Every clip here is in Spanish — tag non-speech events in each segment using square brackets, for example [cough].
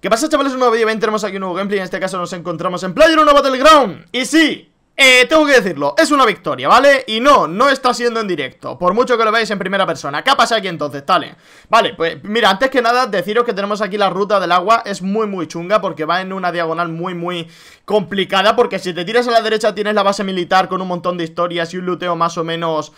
¿Qué pasa chavales? Un nuevo vídeo, bien, tenemos aquí un nuevo gameplay. En este caso nos encontramos en Player 1 Battleground. Y sí, eh, tengo que decirlo, es una victoria, ¿vale? Y no, no está siendo en directo. Por mucho que lo veáis en primera persona. ¿Qué ha pasado aquí entonces? Dale. Vale, pues mira, antes que nada deciros que tenemos aquí la ruta del agua. Es muy muy chunga porque va en una diagonal muy muy complicada. Porque si te tiras a la derecha tienes la base militar con un montón de historias y un luteo más o menos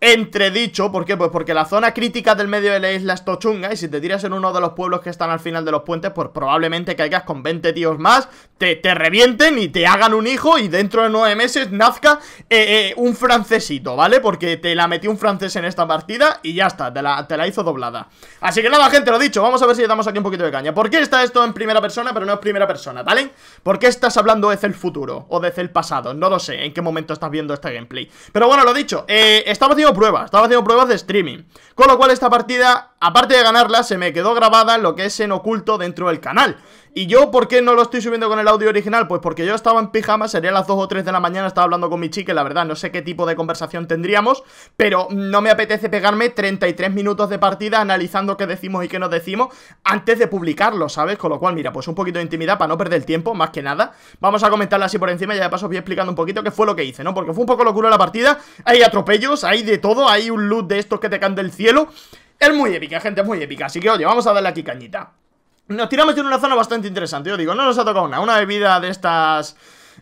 entredicho, ¿por qué? Pues porque la zona crítica del medio de la isla es tochunga y si te tiras en uno de los pueblos que están al final de los puentes, pues probablemente caigas con 20 tíos más, te, te revienten y te hagan un hijo y dentro de nueve meses nazca eh, eh, un francesito, ¿vale? Porque te la metió un francés en esta partida y ya está, te la, te la hizo doblada. Así que nada, gente, lo dicho, vamos a ver si le damos aquí un poquito de caña. ¿Por qué está esto en primera persona, pero no es primera persona, ¿vale? ¿Por qué estás hablando desde el futuro o desde el pasado? No lo sé, en qué momento estás viendo este gameplay. Pero bueno, lo dicho, eh, estaba pruebas, estaba haciendo pruebas de streaming. Con lo cual esta partida, aparte de ganarla, se me quedó grabada en lo que es en oculto dentro del canal ¿Y yo por qué no lo estoy subiendo con el audio original? Pues porque yo estaba en pijama, sería las 2 o 3 de la mañana, estaba hablando con mi chica la verdad no sé qué tipo de conversación tendríamos Pero no me apetece pegarme 33 minutos de partida analizando qué decimos y qué no decimos antes de publicarlo, ¿sabes? Con lo cual, mira, pues un poquito de intimidad para no perder el tiempo, más que nada Vamos a comentarla así por encima y ya de paso voy explicando un poquito qué fue lo que hice, ¿no? Porque fue un poco locura la partida, hay atropellos, hay de todo, hay un loot de estos que te caen del cielo Es muy épica, gente, es muy épica, así que oye, vamos a darle aquí cañita nos tiramos en una zona bastante interesante, yo digo, no nos ha tocado una, una bebida de estas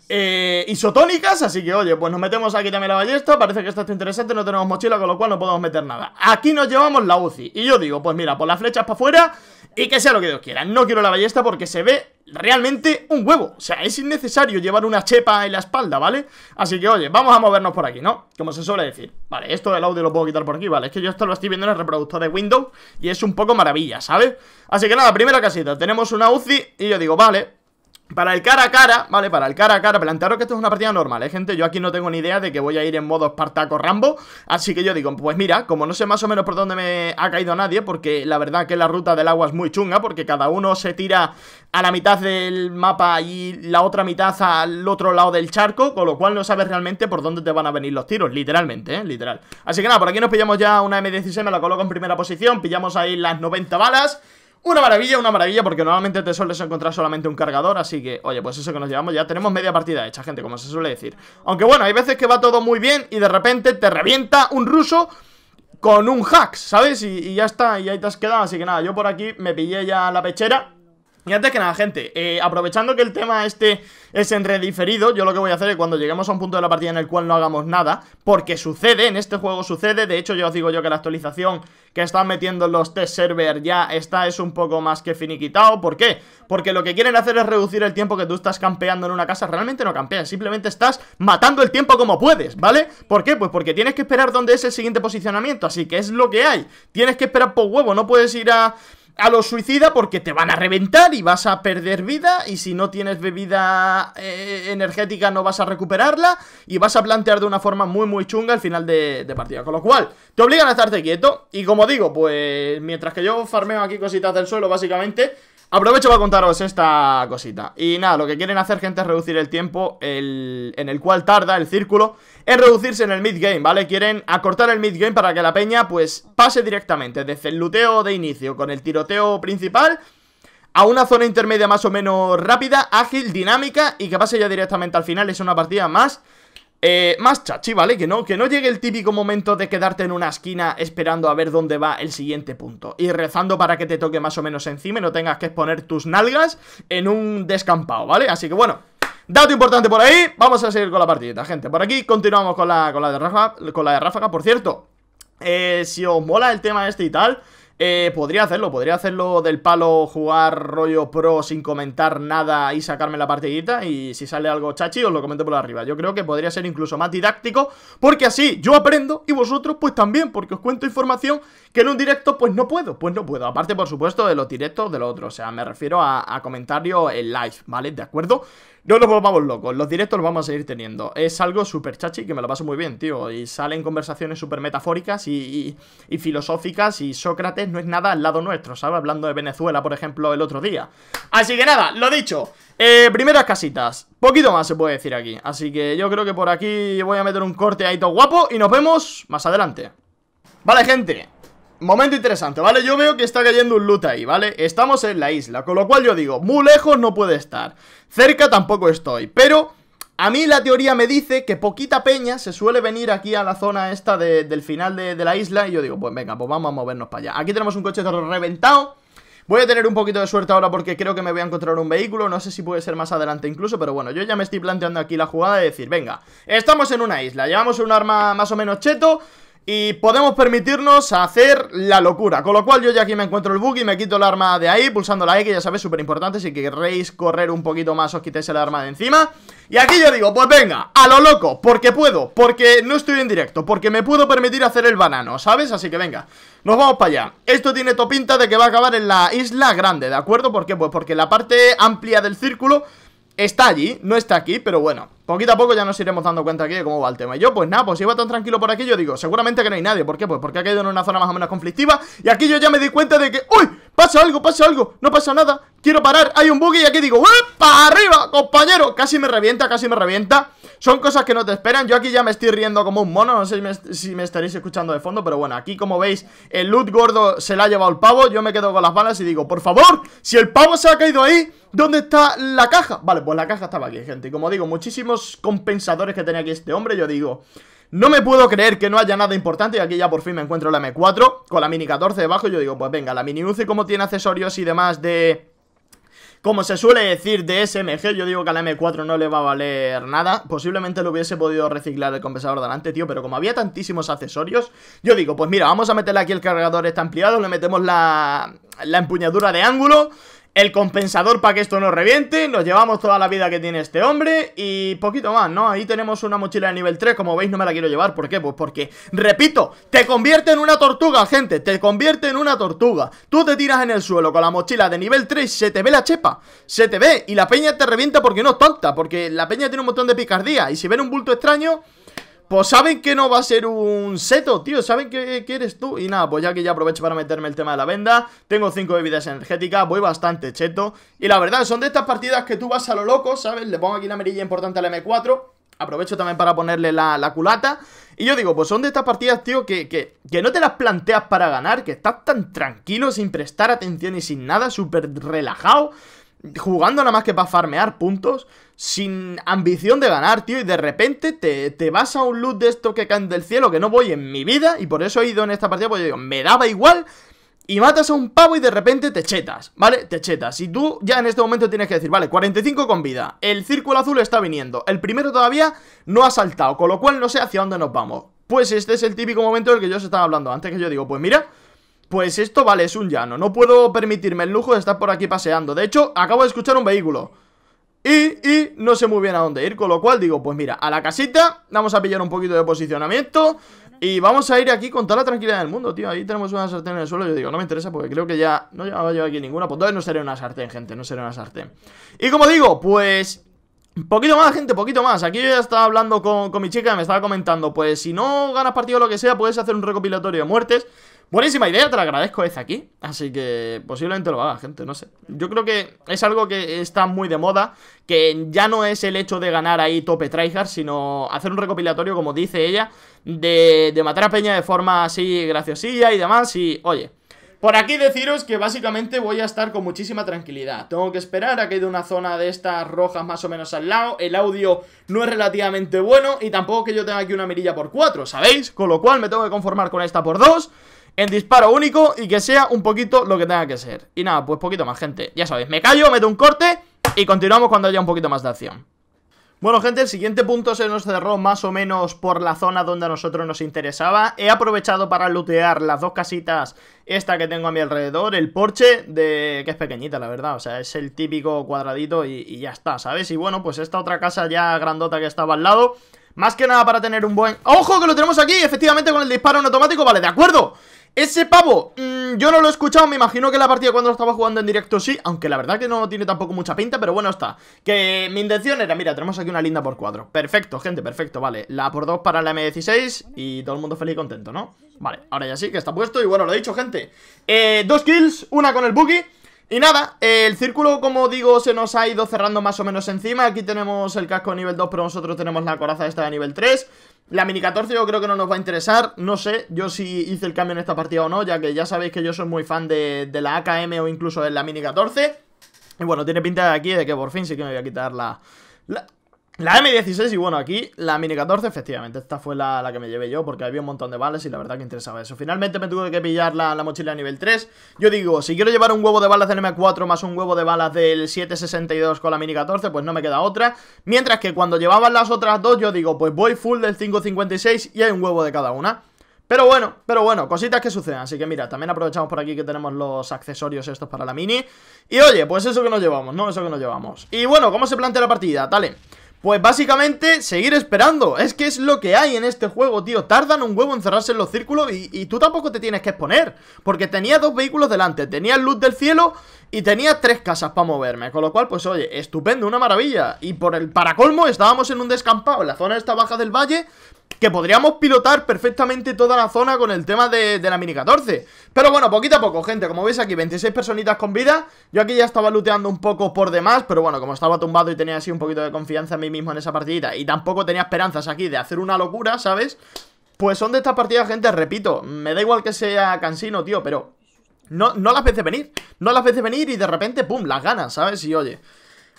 eh, isotónicas, así que oye, pues nos metemos aquí también la ballesta, parece que esto está interesante, no tenemos mochila, con lo cual no podemos meter nada. Aquí nos llevamos la UCI, y yo digo, pues mira, por las flechas para afuera y que sea lo que Dios quiera. No quiero la ballesta porque se ve realmente un huevo, o sea, es innecesario llevar una chepa en la espalda, ¿vale? Así que oye, vamos a movernos por aquí, ¿no? Como se suele decir. Vale, esto del audio lo puedo quitar por aquí, vale, es que yo esto lo estoy viendo en el reproductor de Windows y es un poco maravilla, ¿sabes? Así que nada, primera casita, tenemos una UCI y yo digo, vale, para el cara a cara, ¿vale? Para el cara a cara, plantearos que esto es una partida normal, ¿eh, gente? Yo aquí no tengo ni idea de que voy a ir en modo Espartaco Rambo Así que yo digo, pues mira, como no sé más o menos por dónde me ha caído nadie Porque la verdad que la ruta del agua es muy chunga Porque cada uno se tira a la mitad del mapa y la otra mitad al otro lado del charco Con lo cual no sabes realmente por dónde te van a venir los tiros, literalmente, ¿eh? Literal Así que nada, por aquí nos pillamos ya una M16, me la coloco en primera posición Pillamos ahí las 90 balas una maravilla, una maravilla, porque normalmente te sueles encontrar solamente un cargador, así que, oye, pues eso que nos llevamos ya tenemos media partida hecha, gente, como se suele decir. Aunque bueno, hay veces que va todo muy bien y de repente te revienta un ruso con un hack, ¿sabes? Y, y ya está, y ahí te has quedado, así que nada, yo por aquí me pillé ya la pechera y antes que nada, gente, eh, aprovechando que el tema este es en rediferido, yo lo que voy a hacer es cuando lleguemos a un punto de la partida en el cual no hagamos nada, porque sucede, en este juego sucede, de hecho yo os digo yo que la actualización que están metiendo los test server ya está, es un poco más que finiquitado, ¿por qué? Porque lo que quieren hacer es reducir el tiempo que tú estás campeando en una casa, realmente no campeas, simplemente estás matando el tiempo como puedes, ¿vale? ¿Por qué? Pues porque tienes que esperar dónde es el siguiente posicionamiento, así que es lo que hay, tienes que esperar por huevo, no puedes ir a a los suicida porque te van a reventar y vas a perder vida y si no tienes bebida eh, energética no vas a recuperarla y vas a plantear de una forma muy muy chunga el final de, de, partida. Con lo cual, te obligan a estarte quieto y como digo, pues mientras que yo farmeo aquí cositas del suelo básicamente Aprovecho para contaros esta cosita Y nada, lo que quieren hacer, gente, es reducir el tiempo el, En el cual tarda el círculo En reducirse en el mid-game, ¿vale? Quieren acortar el mid-game para que la peña, pues, pase directamente Desde el luteo de inicio con el tiroteo principal a una zona intermedia más o menos rápida, ágil, dinámica y que pase ya directamente al final. Es una partida más eh, más chachi, ¿vale? Que no, que no llegue el típico momento de quedarte en una esquina esperando a ver dónde va el siguiente punto Y rezando para que te toque más o menos encima y no tengas que exponer tus nalgas en un descampado, ¿vale? Así que bueno, dato importante por ahí, vamos a seguir con la partida, gente Por aquí continuamos con la, con la, de, ráfaga, con la de ráfaga, por cierto eh, Si os mola el tema este y tal eh, podría hacerlo, podría hacerlo del palo jugar rollo pro sin comentar nada y sacarme la partidita y si sale algo chachi os lo comento por arriba. Yo creo que podría ser incluso más didáctico porque así yo aprendo y vosotros pues también porque os cuento información que en un directo pues no puedo, pues no puedo. Aparte por supuesto de los directos de lo otro, o sea me refiero a, a comentario en live, ¿vale? ¿De acuerdo? No nos volvamos locos, los directos los vamos a seguir teniendo. Es algo súper chachi que me lo paso muy bien, tío. Y salen conversaciones súper metafóricas y, y, filosóficas Y Sócrates no es nada al lado nuestro, ¿sabes? Hablando de Venezuela, por ejemplo, el otro día. Así que nada, lo dicho. Eh, Primeras casitas, poquito más se puede decir aquí. Así que yo creo que por aquí voy a meter un corte ahí todo guapo Y nos vemos más adelante. Vale, gente Momento interesante, ¿vale? Yo veo que está cayendo un loot ahí, ¿vale? Estamos en la isla, con lo cual yo digo, muy lejos no puede estar Cerca tampoco estoy, pero... A mí la teoría me dice que poquita peña se suele venir aquí a la zona esta del final de, de, la isla Y yo digo, pues venga, pues vamos a movernos para allá Aquí tenemos un coche reventado Voy a tener un poquito de suerte ahora porque creo que me voy a encontrar un vehículo No sé si puede ser más adelante incluso, pero bueno Yo ya me estoy planteando aquí la jugada de decir, venga Estamos en una isla, llevamos un arma más o menos cheto y podemos permitirnos hacer la locura Con lo cual yo ya aquí me encuentro el bug y me quito el arma de ahí Pulsando la X, ya sabes, súper importante Si queréis correr un poquito más os quitéis el arma de encima Y aquí yo digo, pues venga, a lo loco Porque puedo, porque no estoy en directo Porque me puedo permitir hacer el banano, ¿sabes? Así que venga, nos vamos para allá Esto tiene topinta de que va a acabar en la isla grande, ¿de acuerdo? ¿Por qué? Pues porque la parte amplia del círculo Está allí, no está aquí, pero bueno Poquito a poco ya nos iremos dando cuenta aquí de cómo va el tema yo, pues nada, pues iba tan tranquilo por aquí Yo digo, seguramente que no hay nadie, ¿por qué? Pues porque ha caído en una zona más o menos conflictiva Y aquí yo ya me di cuenta de que, ¡uy! Pasa algo, pasa algo, no pasa nada Quiero parar, hay un buggy y aquí digo. ¡Para arriba, compañero! Casi me revienta, casi me revienta Son cosas que no te esperan, yo aquí ya me estoy riendo como un mono No sé si me, estaréis escuchando de fondo Pero bueno, aquí como veis, el loot gordo se la ha llevado el pavo Yo me quedo con las balas y digo, por favor, si el pavo se ha caído ahí ¿Dónde está la caja? Vale, pues la caja estaba aquí, gente Y como digo, compensadores que tenía aquí este hombre Yo digo, no me puedo creer que no haya nada importante Y aquí ya por fin me encuentro la M4 Con la Mini 14 debajo Yo digo, pues venga, la Mini Uzi como tiene accesorios y demás de... Como se suele decir de SMG, yo digo que a la M4 no le va a valer nada. Posiblemente lo hubiese podido reciclar el compensador delante, tío Pero como había tantísimos accesorios Yo digo, pues mira, vamos a meterle aquí el cargador está ampliado Le metemos la, la empuñadura de ángulo el compensador para que esto no reviente Nos llevamos toda la vida que tiene este hombre Y poquito más, ¿no? Ahí tenemos una mochila de nivel 3 Como veis no me la quiero llevar, ¿por qué? Pues porque, repito, te convierte en una tortuga, gente Te convierte en una tortuga Tú te tiras en el suelo con la mochila de nivel 3 Se te ve la chepa, se te ve Y la peña te revienta porque no es tonta Porque la peña tiene un montón de picardía Y si ven un bulto extraño pues saben que no va a ser un seto, tío. Saben que, eres tú. Y nada, pues ya que ya aprovecho para meterme el tema de la venda Tengo 5 bebidas energéticas Voy bastante cheto. Y la verdad, son de estas partidas que tú vas a lo loco, ¿sabes? Le pongo aquí una mirilla importante al M4 Aprovecho también para ponerle la, culata. Y yo digo, pues son de estas partidas, tío que, que, que, no te las planteas para ganar Que estás tan tranquilo, sin prestar atención y sin nada Súper relajado Jugando nada más que para farmear puntos sin ambición de ganar, tío, y de repente te, vas a un loot de esto que caen del cielo que no voy en mi vida, y por eso he ido en esta partida, porque digo, me daba igual, y matas a un pavo y de repente te chetas, ¿vale? Te chetas. Y tú ya en este momento tienes que decir, vale, 45 con vida, el círculo azul está viniendo, el primero todavía no ha saltado, con lo cual no sé hacia dónde nos vamos. Pues este es el típico momento del que yo os estaba hablando antes, que yo digo, pues mira... Pues esto vale, es un llano, no puedo permitirme el lujo de estar por aquí paseando De hecho, acabo de escuchar un vehículo y, no sé muy bien a dónde ir, con lo cual digo, pues mira, a la casita Vamos a pillar un poquito de posicionamiento Y vamos a ir aquí con toda la tranquilidad del mundo, tío. Ahí tenemos una sartén en el suelo, yo digo, no me interesa porque creo que ya No llevaba yo aquí ninguna, pues entonces no seré una sartén, gente, no seré una sartén. Y como digo, pues... Poquito más, gente, poquito más. Aquí yo ya estaba hablando con, con mi chica y me estaba comentando Pues si no ganas partido o lo que sea, puedes hacer un recopilatorio de muertes Buenísima idea, te la agradezco desde aquí Así que posiblemente lo haga, gente, no sé. Yo creo que es algo que está muy de moda Que ya no es el hecho de ganar ahí tope tryhard Sino hacer un recopilatorio, como dice ella De, matar a peña de forma así graciosilla y demás Y, oye, por aquí deciros que básicamente voy a estar con muchísima tranquilidad. Tengo que esperar a que haya una zona de estas rojas más o menos al lado. El audio no es relativamente bueno Y tampoco que yo tenga aquí una mirilla por 4, ¿sabéis? Con lo cual me tengo que conformar con esta por 2 en disparo único y que sea un poquito lo que tenga que ser. Y nada, pues poquito más, gente. Ya sabéis, me callo, meto un corte y continuamos cuando haya un poquito más de acción. Bueno gente, el siguiente punto se nos cerró más o menos por la zona donde a nosotros nos interesaba He aprovechado para lootear las dos casitas, esta que tengo a mi alrededor El Porsche, de que es pequeñita la verdad, o sea, es el típico cuadradito y, y ya está, ¿sabes? Y bueno, pues esta otra casa ya grandota que estaba al lado Más que nada para tener un buen... ¡Ojo que lo tenemos aquí! Efectivamente con el disparo en automático, vale, de acuerdo. Ese pavo, mm, yo no lo he escuchado, me imagino que la partida cuando lo estaba jugando en directo sí. Aunque la verdad que no tiene tampoco mucha pinta, pero bueno está. Que mi intención era, mira, tenemos aquí una linda por cuatro. Perfecto, gente, perfecto, vale La por dos para la M16 y todo el mundo feliz y contento, ¿no? Vale, ahora ya sí que está puesto. Y bueno, lo he dicho, gente. Eh, Dos kills, una con el buggy Y nada, el círculo, como digo, se nos ha ido cerrando más o menos encima. Aquí tenemos el casco de nivel 2, pero nosotros tenemos la coraza esta de nivel 3 La mini 14 yo creo que no nos va a interesar. No sé yo si hice el cambio en esta partida o no Ya que ya sabéis que yo soy muy fan de, la AKM o incluso de la mini 14 Y bueno, tiene pinta de aquí de que por fin sí que me voy a quitar la, M16 y bueno, aquí la Mini 14, efectivamente, esta fue la, que me llevé yo porque había un montón de balas y la verdad que interesaba eso. Finalmente me tuve que pillar la, mochila a nivel 3. Yo digo, si quiero llevar un huevo de balas del M4 más un huevo de balas del 762 con la Mini 14, pues no me queda otra. Mientras que cuando llevaban las otras dos, yo digo, pues voy full del 556 y hay un huevo de cada una. Pero bueno, pero bueno, cositas que suceden Así que mira, también aprovechamos por aquí que tenemos los accesorios estos para la mini Y oye, pues eso que nos llevamos, ¿no? Eso que nos llevamos Y bueno, ¿cómo se plantea la partida? Dale pues básicamente, seguir esperando. Es que es lo que hay en este juego, tío. Tardan un huevo en cerrarse en los círculos y, tú tampoco te tienes que exponer. Porque tenía dos vehículos delante. Tenía luz del cielo y tenía tres casas para moverme Con lo cual, pues oye, estupendo, una maravilla. Y por el paracolmo estábamos en un descampado En la zona esta baja del valle que podríamos pilotar perfectamente toda la zona con el tema de, la Mini 14 Pero bueno, poquito a poco, gente, como veis aquí 26 personitas con vida. Yo aquí ya estaba looteando un poco por demás Pero bueno, como estaba tumbado y tenía así un poquito de confianza en mí mismo en esa partidita Y tampoco tenía esperanzas aquí de hacer una locura, ¿sabes? Pues son de estas partidas, gente, repito Me da igual que sea cansino, tío, pero no, no las ves de venir No las ves de venir y de repente, pum, las ganas, ¿sabes? Y oye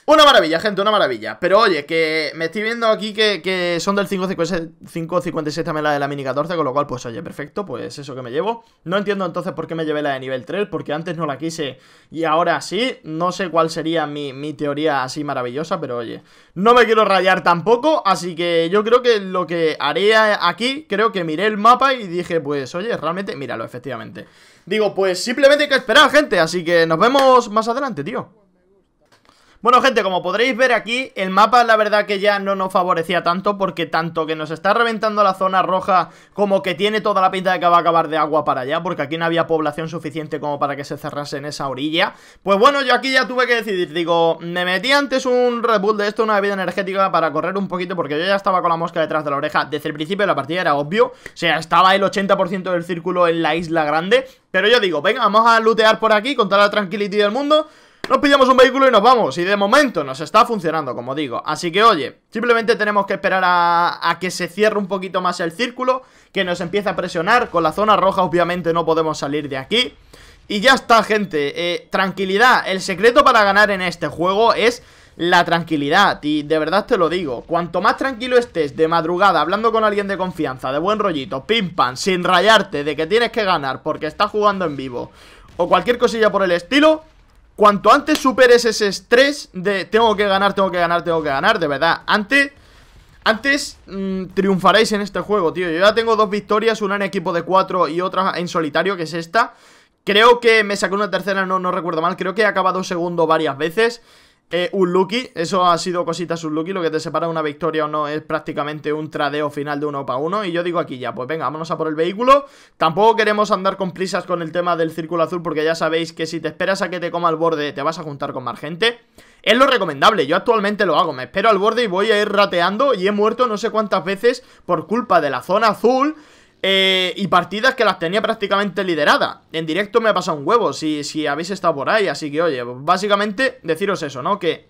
una maravilla, gente, una maravilla. Pero oye, que me estoy viendo aquí que, son del 5.56 también la de la Mini 14 Con lo cual, pues oye, perfecto, pues eso que me llevo. No entiendo entonces por qué me llevé la de nivel 3 Porque antes no la quise y ahora sí. No sé cuál sería mi, mi teoría así maravillosa Pero oye, no me quiero rayar tampoco Así que yo creo que lo que haré aquí Creo que miré el mapa y dije, pues oye, realmente, míralo, efectivamente. Digo, pues simplemente hay que esperar, gente Así que nos vemos más adelante, tío bueno gente, como podréis ver aquí, el mapa la verdad que ya no nos favorecía tanto Porque tanto que nos está reventando la zona roja Como que tiene toda la pinta de que va a acabar de agua para allá Porque aquí no había población suficiente como para que se cerrase en esa orilla. Pues bueno, yo aquí ya tuve que decidir Digo, me metí antes un Red de esto, una bebida energética para correr un poquito Porque yo ya estaba con la mosca detrás de la oreja Desde el principio de la partida, era obvio O sea, estaba el 80% del círculo en la isla grande Pero yo digo, venga, vamos a lootear por aquí con toda la tranquilidad del mundo nos pillamos un vehículo y nos vamos Y de momento nos está funcionando, como digo. Así que oye, simplemente tenemos que esperar a, que se cierre un poquito más el círculo Que nos empiece a presionar. Con la zona roja obviamente no podemos salir de aquí. Y ya está, gente. Eh, Tranquilidad, el secreto para ganar en este juego es la tranquilidad. Y de verdad te lo digo Cuanto más tranquilo estés de madrugada Hablando con alguien de confianza, de buen rollito Pim pam, sin rayarte de que tienes que ganar Porque estás jugando en vivo O cualquier cosilla por el estilo Cuanto antes superes ese estrés de tengo que ganar, tengo que ganar, tengo que ganar, de verdad, antes... Antes mm, triunfaréis en este juego, tío. Yo ya tengo dos victorias, una en equipo de cuatro y otra en solitario, que es esta. Creo que me saqué una tercera, no, no recuerdo mal. Creo que he acabado segundo varias veces eh, un lucky, eso ha sido cositas un lucky Lo que te separa una victoria o no es prácticamente un tradeo final de uno para uno Y yo digo aquí ya, pues venga, vámonos a por el vehículo. Tampoco queremos andar con prisas con el tema del círculo azul Porque ya sabéis que si te esperas a que te coma el borde te vas a juntar con más gente. Es lo recomendable, yo actualmente lo hago, me espero al borde y voy a ir rateando y he muerto no sé cuántas veces por culpa de la zona azul eh, y partidas que las tenía prácticamente lideradas. En directo me ha pasado un huevo si, si habéis estado por ahí. Así que, oye, básicamente deciros eso, ¿no? Que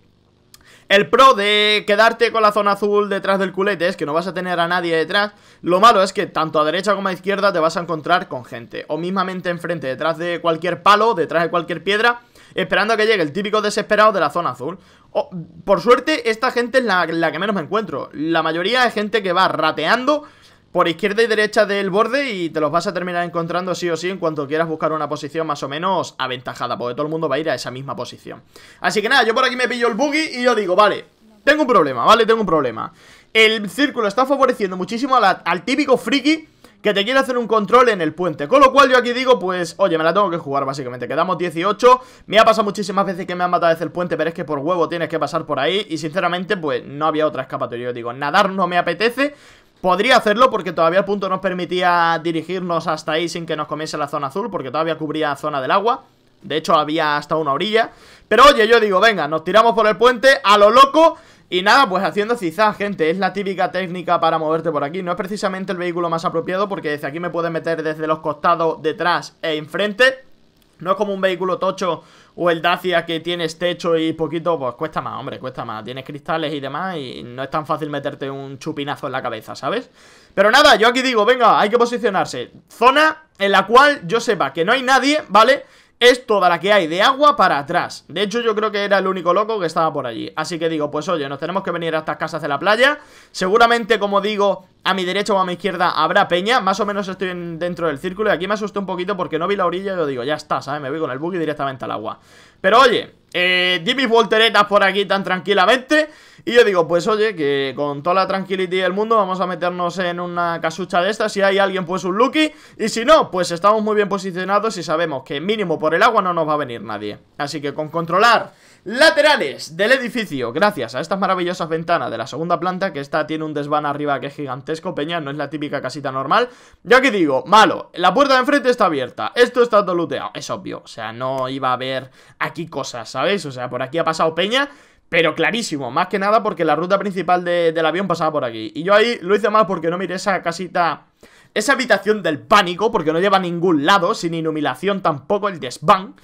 el pro de quedarte con la zona azul detrás del culete es que no vas a tener a nadie detrás. Lo malo es que tanto a derecha como a izquierda te vas a encontrar con gente. O mismamente enfrente, detrás de cualquier palo, detrás de cualquier piedra, esperando a que llegue el típico desesperado de la zona azul. por suerte, esta gente es la, la que menos me encuentro. La mayoría es gente que va rateando por izquierda y derecha del borde y te los vas a terminar encontrando sí o sí en cuanto quieras buscar una posición más o menos aventajada, porque todo el mundo va a ir a esa misma posición. Así que nada, yo por aquí me pillo el buggy y yo digo, vale, tengo un problema, ¿vale? Tengo un problema. El círculo está favoreciendo muchísimo al típico friki que te quiere hacer un control en el puente Con lo cual yo aquí digo, pues, oye, me la tengo que jugar básicamente Quedamos 18, me ha pasado muchísimas veces que me han matado desde el puente Pero es que por huevo tienes que pasar por ahí Y sinceramente, pues, no había otra escapatoria Yo digo, nadar no me apetece Podría hacerlo porque todavía el punto nos permitía dirigirnos hasta ahí sin que nos comiese la zona azul Porque todavía cubría zona del agua. De hecho había hasta una orilla. Pero oye, yo digo, venga, nos tiramos por el puente a lo loco y nada, pues haciendo zigzag, gente, es la típica técnica para moverte por aquí. No es precisamente el vehículo más apropiado porque desde aquí me puede meter desde los costados, detrás e enfrente No es como un vehículo tocho o el Dacia que tienes techo y poquito, pues cuesta más, hombre, cuesta más. Tienes cristales y demás y no es tan fácil meterte un chupinazo en la cabeza, ¿sabes? Pero nada, yo aquí digo, venga, hay que posicionarse. Zona en la cual yo sepa que no hay nadie, ¿vale? Es toda la que hay de agua para atrás. De hecho, yo creo que era el único loco que estaba por allí. Así que digo, pues oye, nos tenemos que venir a estas casas de la playa. Seguramente, como digo, a mi derecha o a mi izquierda habrá peña. Más o menos estoy dentro del círculo. Y aquí me asusté un poquito porque no vi la orilla. Y yo digo, ya está, ¿sabes? Me voy con el buggy directamente al agua. Pero oye, eh, di mis volteretas por aquí tan tranquilamente. Y yo digo, pues oye, que con toda la tranquilidad del mundo vamos a meternos en una casucha de estas. Si hay alguien, pues un Lucky. Y si no, pues estamos muy bien posicionados y sabemos que mínimo por el agua no nos va a venir nadie. Así que con controlar laterales del edificio, gracias a estas maravillosas ventanas de la segunda planta, que esta tiene un desván arriba que es gigantesco, peña, no es la típica casita normal. Ya que digo, malo, la puerta de enfrente está abierta, esto está todo looteado, es obvio, o sea, no iba a haber aquí cosas, ¿sabéis? O sea, por aquí ha pasado peña pero clarísimo, más que nada porque la ruta principal del avión pasaba por aquí. Y yo ahí lo hice mal porque no miré esa casita Esa habitación del pánico Porque no lleva a ningún lado, sin iluminación tampoco, el desván.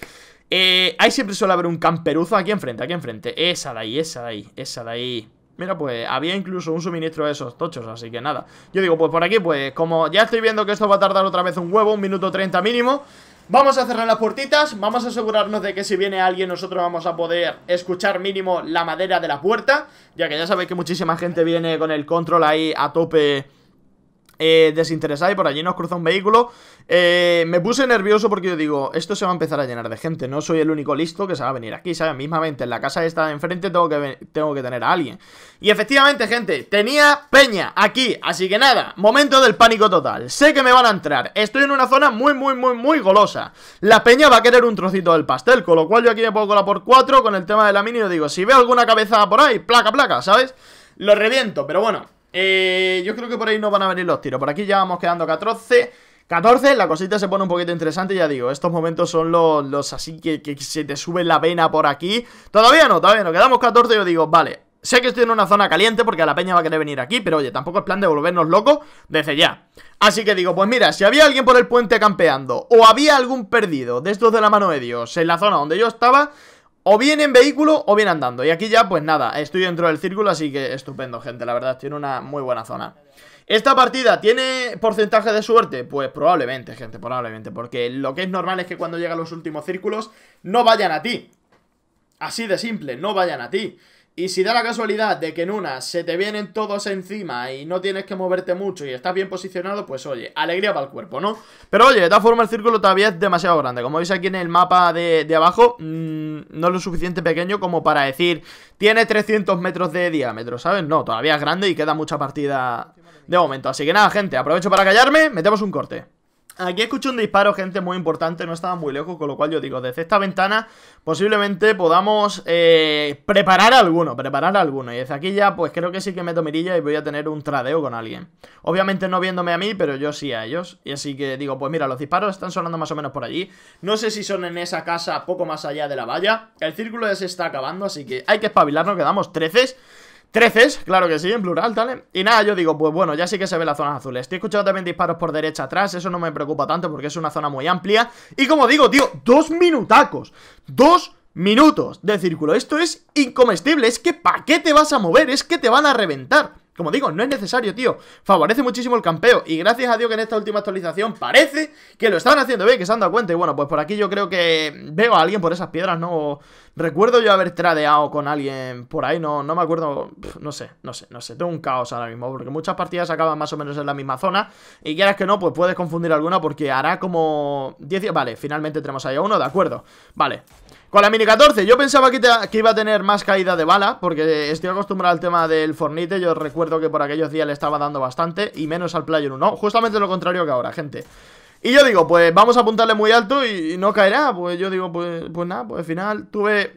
Eh, Ahí siempre suele haber un camperuzo aquí enfrente, aquí enfrente. Esa de ahí, esa de ahí, esa de ahí. Mira, pues había incluso un suministro de esos tochos, así que nada. Yo digo, pues por aquí, pues como ya estoy viendo que esto va a tardar otra vez un huevo Un minuto 30 mínimo Vamos a cerrar las puertitas, vamos a asegurarnos de que si viene alguien nosotros vamos a poder escuchar mínimo la madera de la puerta Ya que ya sabéis que muchísima gente viene con el control ahí a tope eh, desinteresada y por allí nos cruza un vehículo. Eh, me puse nervioso porque yo digo, esto se va a empezar a llenar de gente, no soy el único listo que se va a venir aquí, ¿sabes? Mismamente en la casa esta de enfrente tengo que, tengo que tener a alguien. Y efectivamente, gente, tenía peña aquí, así que nada, momento del pánico total. Sé que me van a entrar, estoy en una zona muy, muy, muy, muy golosa. La peña va a querer un trocito del pastel, con lo cual yo aquí me pongo cola por cuatro con el tema de la mini y digo, si veo alguna cabeza por ahí, placa, placa, ¿sabes? Lo reviento, pero bueno, eh, yo creo que por ahí no van a venir los tiros. Por aquí ya vamos quedando 14. 14, la cosita se pone un poquito interesante, ya digo, estos momentos son los, los así que, que, se te sube la vena por aquí. Todavía no, todavía no, quedamos 14 yo digo, vale, sé que estoy en una zona caliente porque a la peña va a querer venir aquí, pero oye, tampoco es plan de volvernos locos desde ya. Así que digo, pues mira, si había alguien por el puente campeando o había algún perdido de estos de la mano de Dios en la zona donde yo estaba, o bien en vehículo o bien andando. Y aquí ya, pues nada, estoy dentro del círculo Así que estupendo, gente, la verdad, tiene una muy buena zona. ¿Esta partida tiene porcentaje de suerte? Pues probablemente, gente, probablemente Porque lo que es normal es que cuando llegan los últimos círculos No vayan a ti. Así de simple, no vayan a ti y si da la casualidad de que en una se te vienen todos encima y no tienes que moverte mucho y estás bien posicionado, pues oye, alegría para el cuerpo, ¿no? Pero oye, de todas formas el círculo todavía es demasiado grande. Como veis aquí en el mapa de, abajo, mmm, no es lo suficiente pequeño como para decir, tiene 300 metros de diámetro, ¿sabes? No, todavía es grande y queda mucha partida de momento. Así que nada, gente, aprovecho para callarme, metemos un corte. Aquí escucho un disparo, gente, muy importante, no estaba muy lejos, con lo cual yo digo, desde esta ventana posiblemente podamos eh, preparar alguno, preparar alguno. Y desde aquí ya, pues creo que sí que meto mirilla y voy a tener un tradeo con alguien. Obviamente no viéndome a mí, pero yo sí a ellos. Y así que digo, pues mira, los disparos están sonando más o menos por allí. No sé si son en esa casa, poco más allá de la valla. El círculo ya se está acabando, así que hay que espabilarnos, quedamos 13. Treces, claro que sí, en plural, ¿vale? Y nada, yo digo, pues bueno, ya sí que se ve las zonas azules Estoy escuchando también disparos por derecha atrás Eso no me preocupa tanto porque es una zona muy amplia Y como digo, tío, dos minutacos Dos minutos de círculo Esto es incomestible, es que ¿para qué te vas a mover? Es que te van a reventar como digo, no es necesario, tío. Favorece muchísimo el campeo. Y gracias a Dios que en esta última actualización parece que lo están haciendo bien Que se han dado cuenta. Y bueno, pues por aquí yo creo que veo a alguien por esas piedras, ¿no? Recuerdo yo haber tradeado con alguien por ahí No, no me acuerdo No sé, no sé, no sé. Tengo un caos ahora mismo Porque muchas partidas acaban más o menos en la misma zona. Y quieras que no, pues puedes confundir alguna Porque hará como 10... Vale, finalmente tenemos ahí a uno, de acuerdo. Vale con la Mini 14, yo pensaba que, que, iba a tener más caída de bala Porque estoy acostumbrado al tema del Fornite Yo recuerdo que por aquellos días le estaba dando bastante Y menos al Player 1 Justamente lo contrario que ahora, gente. Y yo digo, pues vamos a apuntarle muy alto y, no caerá Pues yo digo, pues, pues nada, pues al final tuve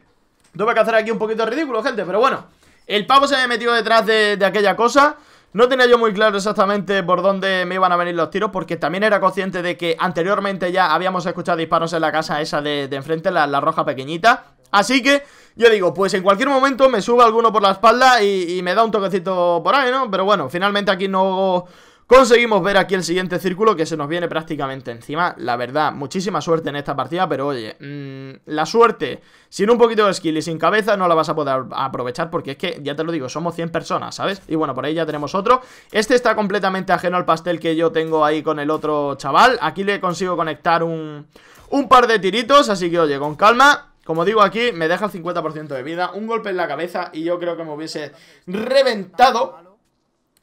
Tuve que hacer aquí un poquito ridículo, gente Pero bueno, el pavo se me metió detrás de, de aquella cosa no tenía yo muy claro exactamente por dónde me iban a venir los tiros Porque también era consciente de que anteriormente ya habíamos escuchado disparos en la casa esa de, enfrente, la, roja pequeñita Así que yo digo, pues en cualquier momento me sube alguno por la espalda y, me da un toquecito por ahí, ¿no? Pero bueno, finalmente aquí no Conseguimos ver aquí el siguiente círculo que se nos viene prácticamente encima. La verdad, muchísima suerte en esta partida Pero oye, mmm, la suerte sin un poquito de skill y sin cabeza no la vas a poder aprovechar Porque es que, ya te lo digo, somos 100 personas, ¿sabes? Y bueno, por ahí ya tenemos otro. Este está completamente ajeno al pastel que yo tengo ahí con el otro chaval. Aquí le consigo conectar un, un par de tiritos Así que oye, con calma. Como digo aquí, me deja el 50% de vida Un golpe en la cabeza y yo creo que me hubiese reventado.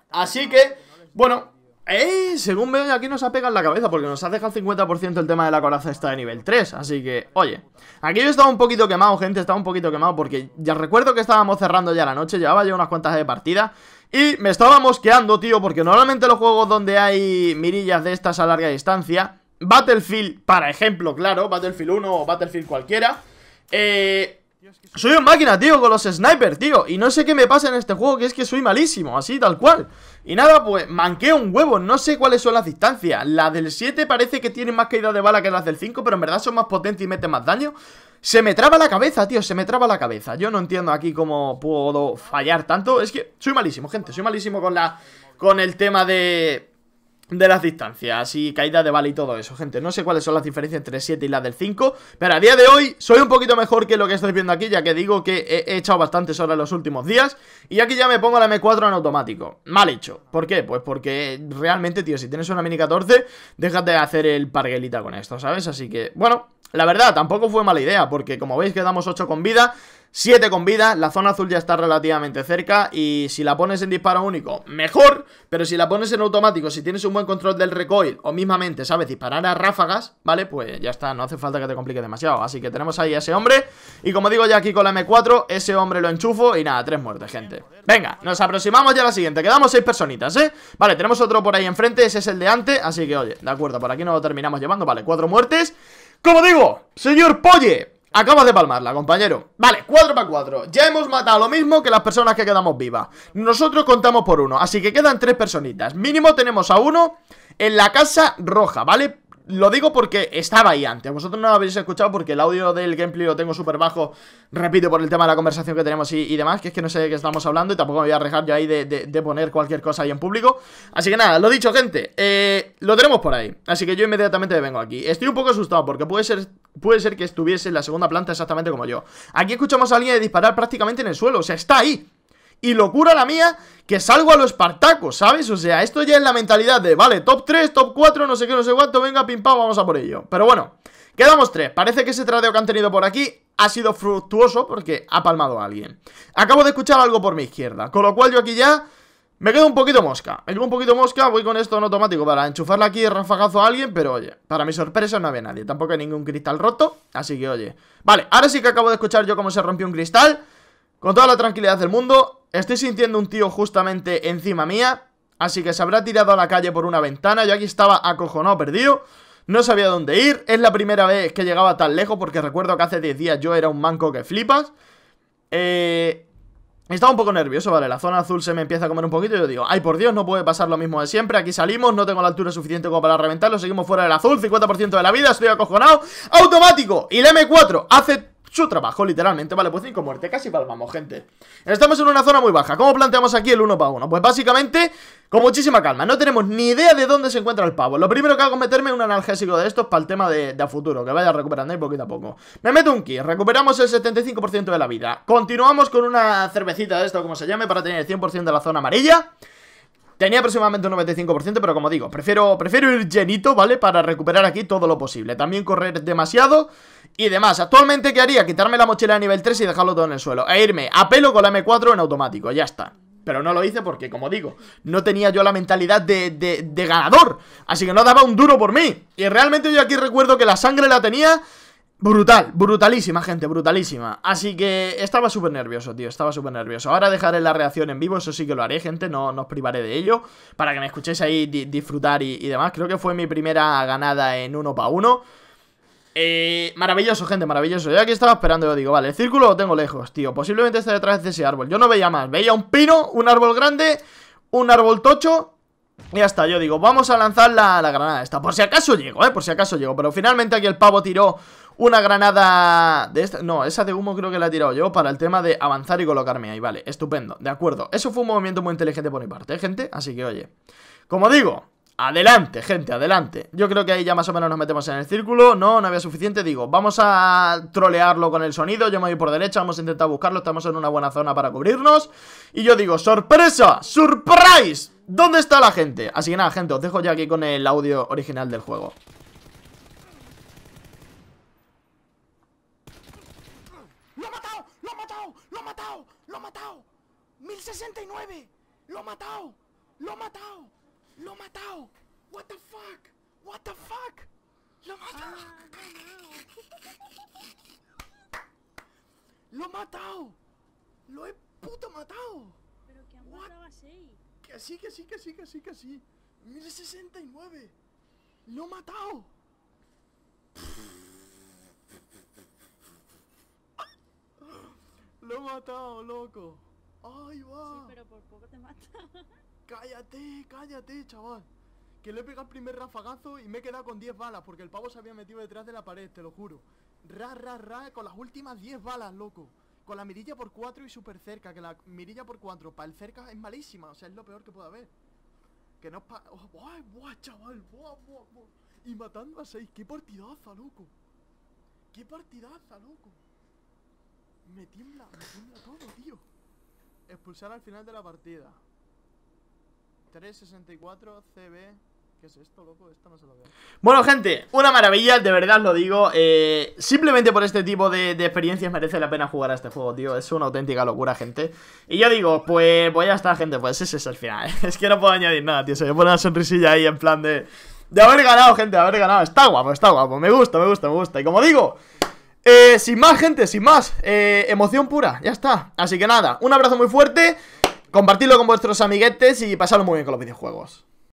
Así que, bueno, ¡Eh! Según veo aquí nos ha pegado la cabeza Porque nos ha dejado el 50% el tema de la coraza esta de nivel 3 Así que, oye Aquí yo estaba un poquito quemado, gente Estaba un poquito quemado porque ya recuerdo que estábamos cerrando ya la noche Llevaba ya unas cuantas de partida Y me estaba mosqueando, tío Porque normalmente los juegos donde hay mirillas de estas a larga distancia Battlefield, para ejemplo, claro Battlefield 1 o Battlefield cualquiera Eh... Soy un máquina, tío, con los snipers, tío. Y no sé qué me pasa en este juego, que es que soy malísimo Así, tal cual. Y nada, pues, manqueo un huevo. No sé cuáles son las distancias. La del 7 parece que tiene más caída de bala que las del 5 Pero en verdad son más potentes y meten más daño. Se me traba la cabeza, tío, se me traba la cabeza. Yo no entiendo aquí cómo puedo fallar tanto. Es que soy malísimo, gente. Soy malísimo con la... Con el tema de de las distancias y caída de bala y todo eso, gente. No sé cuáles son las diferencias entre 7 y la del 5, pero a día de hoy soy un poquito mejor que lo que estoy viendo aquí, ya que digo que he, echado bastantes horas en los últimos días y aquí ya me pongo la M4 en automático. Mal hecho. ¿Por qué? Pues porque realmente, tío, si tienes una mini 14, déjate de hacer el parguelita con esto, ¿sabes? Así que, bueno, la verdad, tampoco fue mala idea, porque como veis quedamos 8 con vida 7 con vida, la zona azul ya está relativamente cerca y si la pones en disparo único, mejor, pero si la pones en automático, si tienes un buen control del recoil o mismamente sabes disparar a ráfagas, ¿vale? Pues ya está, no hace falta que te complique demasiado, así que tenemos ahí a ese hombre y como digo ya aquí con la M4, ese hombre lo enchufo y nada, tres muertes, gente. Venga, nos aproximamos ya a la siguiente, quedamos seis personitas, ¿eh? Vale, tenemos otro por ahí enfrente, ese es el de antes, así que oye, de acuerdo, por aquí nos lo terminamos llevando, vale, cuatro muertes. Como digo, señor Polle, Acabas de palmarla, compañero. Vale, 4 para 4 Ya hemos matado lo mismo que las personas que quedamos vivas. Nosotros contamos por uno Así que quedan tres personitas. Mínimo tenemos a uno en la casa roja, ¿vale? Lo digo porque estaba ahí antes. Vosotros no lo habéis escuchado porque el audio del gameplay lo tengo súper bajo. Repito por el tema de la conversación que tenemos y, demás Que es que no sé de qué estamos hablando Y tampoco me voy a arriesgar yo ahí de, poner cualquier cosa ahí en público. Así que nada, lo dicho gente eh, Lo tenemos por ahí. Así que yo inmediatamente vengo aquí. Estoy un poco asustado porque puede ser, puede ser que estuviese en la segunda planta exactamente como yo Aquí escuchamos a alguien disparar prácticamente en el suelo O sea, está ahí y locura la mía que salgo a los Espartacos, ¿sabes? O sea, esto ya es la mentalidad de, vale, top 3, top 4, no sé qué, no sé cuánto, venga, pim pam, vamos a por ello. Pero bueno, quedamos 3. Parece que ese tradeo que han tenido por aquí ha sido fructuoso porque ha palmado a alguien. Acabo de escuchar algo por mi izquierda, con lo cual yo aquí ya... Me quedo un poquito mosca, me quedo un poquito mosca, voy con esto en automático para enchufarle aquí el rafagazo a alguien, pero oye, para mi sorpresa no había nadie, tampoco hay ningún cristal roto, así que oye. Vale, ahora sí que acabo de escuchar yo cómo se rompió un cristal, con toda la tranquilidad del mundo, Estoy sintiendo un tío justamente encima mía Así que se habrá tirado a la calle por una ventana Yo aquí estaba acojonado, perdido No sabía dónde ir Es la primera vez que llegaba tan lejos Porque recuerdo que hace 10 días yo era un manco que flipas Eh... Estaba un poco nervioso, vale, la zona azul se me empieza a comer un poquito y yo digo, ay por Dios, no puede pasar lo mismo de siempre, aquí salimos, no tengo la altura suficiente como para reventarlo, seguimos fuera del azul, 50% de la vida, estoy acojonado, automático, y el M4 hace su trabajo, literalmente. Vale, pues 5 muertes, casi palmamos, gente. Estamos en una zona muy baja. ¿Cómo planteamos aquí el 1 para 1? Pues básicamente, con muchísima calma. No tenemos ni idea de dónde se encuentra el pavo. Lo primero que hago es meterme un analgésico de estos para el tema de, futuro, que vaya recuperando ahí poquito a poco. Me meto un ki, recuperamos el 75% de la vida. Continuamos con una cervecita de esto, como se llame, para tener el 100% de la zona amarilla. Tenía aproximadamente un 95%, pero como digo, prefiero, prefiero ir llenito, ¿vale? Para recuperar aquí todo lo posible. También correr demasiado y demás. Actualmente, ¿qué haría? Quitarme la mochila de nivel 3 y dejarlo todo en el suelo. E irme a pelo con la M4 en automático, ya está. Pero no lo hice porque, como digo, no tenía yo la mentalidad de, de, de ganador. Así que no daba un duro por mí. Y realmente yo aquí recuerdo que la sangre la tenía Brutal, brutalísima, gente, brutalísima. Así que estaba súper nervioso, tío, estaba súper nervioso. Ahora dejaré la reacción en vivo, eso sí que lo haré, gente No, os privaré de ello Para que me escuchéis ahí disfrutar y, demás. Creo que fue mi primera ganada en uno para uno. Eh, maravilloso, gente, maravilloso. Yo aquí estaba esperando, yo digo, vale, el círculo lo tengo lejos, tío. Posiblemente esté detrás de ese árbol. Yo no veía más, veía un pino, un árbol grande Un árbol tocho y ya está, yo digo, vamos a lanzar la, la, granada esta Por si acaso llego, eh, por si acaso llego. Pero finalmente aquí el pavo tiró una granada de esta... No, esa de humo creo que la he tirado yo para el tema de avanzar y colocarme ahí, vale, estupendo, de acuerdo Eso fue un movimiento muy inteligente por mi parte, ¿eh, gente? Así que, oye Como digo, adelante, gente, adelante Yo creo que ahí ya más o menos nos metemos en el círculo No, no había suficiente, digo, vamos a trolearlo con el sonido Yo me voy por derecha, vamos a intentar buscarlo Estamos en una buena zona para cubrirnos Y yo digo, ¡sorpresa! ¡Surprise! ¿Dónde está la gente? Así que nada, gente, os dejo ya aquí con el audio original del juego ¡Lo ha matado! ¡Lo ha matado! ¡Lo ha matado! ¡Lo ha matado! ¡1069! ¡Lo ha matado! ¡Lo ha matado! ¡Lo ha matado! What the fuck? What the fuck? ¡Lo ha matado! [laughs] ¡Lo ha matado! ¡Lo he puto matado! Pero que han What? matado a seis. Que sí, que sí, que sí, que sí, que sí. 1069. Lo ha matado. Lo he matado, loco. Ay, va. Sí, pero por poco te mata. [laughs] Cállate, cállate, chaval. Que le he pegado el primer rafagazo y me he quedado con 10 balas porque el pavo se había metido detrás de la pared, te lo juro. Ra, ra, ra, con las últimas 10 balas, loco. Con la mirilla por 4 y súper cerca, que la mirilla por 4 para el cerca es malísima, o sea, es lo peor que puede haber. Que no es pa... Oh, buah, buah, chaval, buah, buah, buah. Y matando a 6, qué partidaza, loco. Qué partidaza, loco. Me tiembla, me tiembla todo, tío. Expulsar al final de la partida. 364 CB. ¿Qué es esto, loco? Esto no se lo veo. Bueno, gente, una maravilla, de verdad lo digo eh, Simplemente por este tipo de, experiencias merece la pena jugar a este juego, tío Es una auténtica locura, gente Y yo digo, pues, pues ya está, gente, pues ese es el final [laughs] Es que no puedo añadir nada, tío Se me pone una sonrisilla ahí en plan de... De haber ganado, gente, haber ganado Está guapo, está guapo, me gusta, me gusta, me gusta Y como digo... Eh, sin más, gente, sin más. Eh, Emoción pura, ya está. Así que nada, un abrazo muy fuerte. Compartidlo con vuestros amiguetes y pasadlo muy bien con los videojuegos